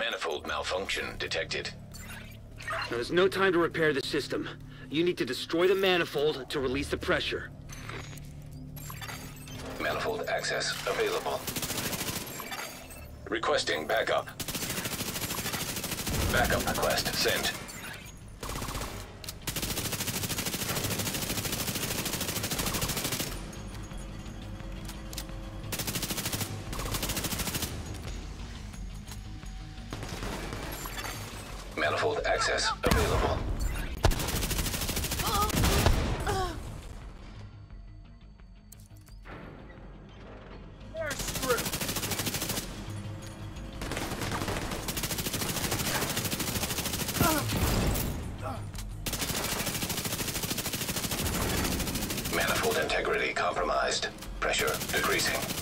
Manifold malfunction detected. There's no time to repair the system. You need to destroy the manifold to release the pressure. Manifold access available. Requesting backup. Backup request sent. Manifold access available. Manifold integrity compromised. Pressure decreasing.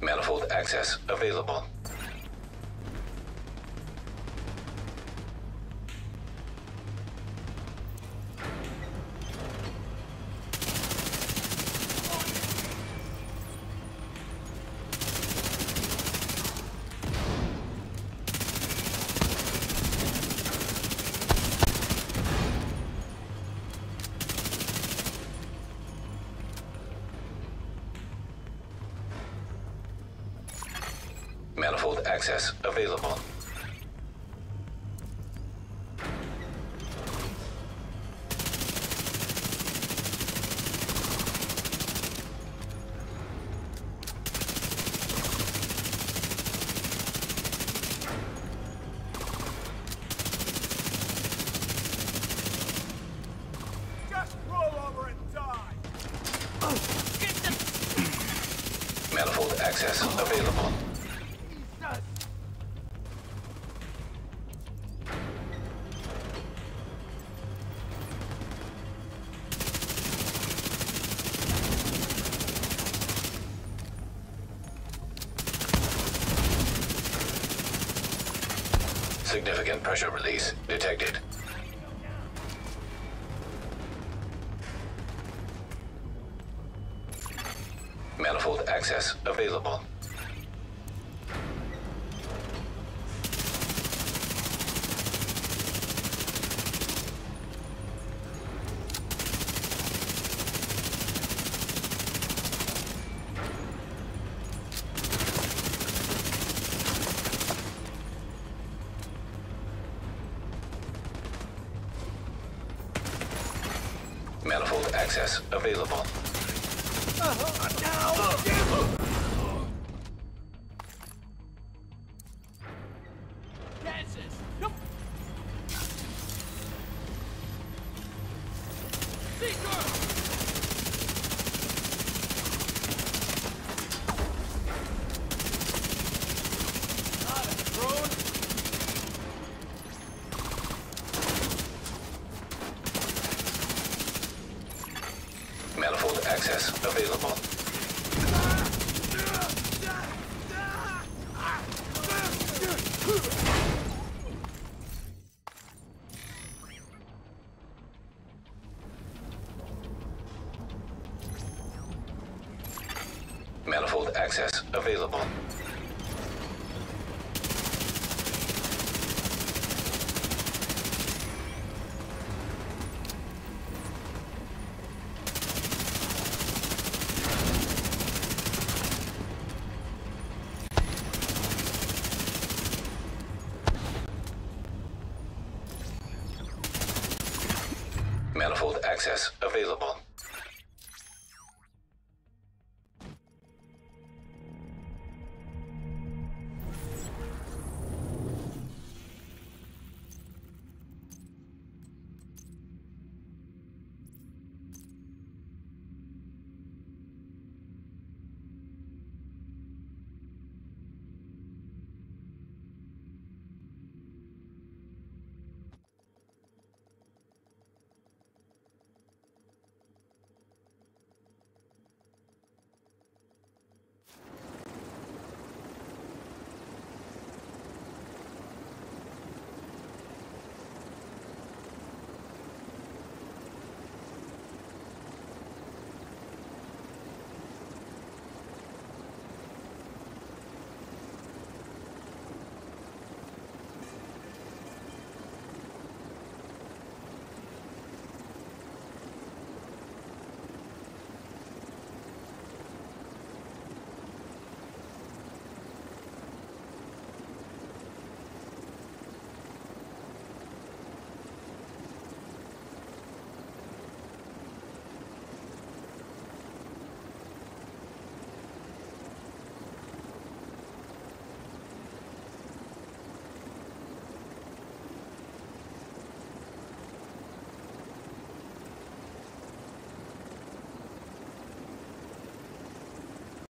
Manifold access available. Manifold access available. Just roll over and die! Manifold access available. Significant pressure release detected. Manifold access available. Manifold access available. Uh-huh. Kansas! Access available. Manifold access available. Manifold access available.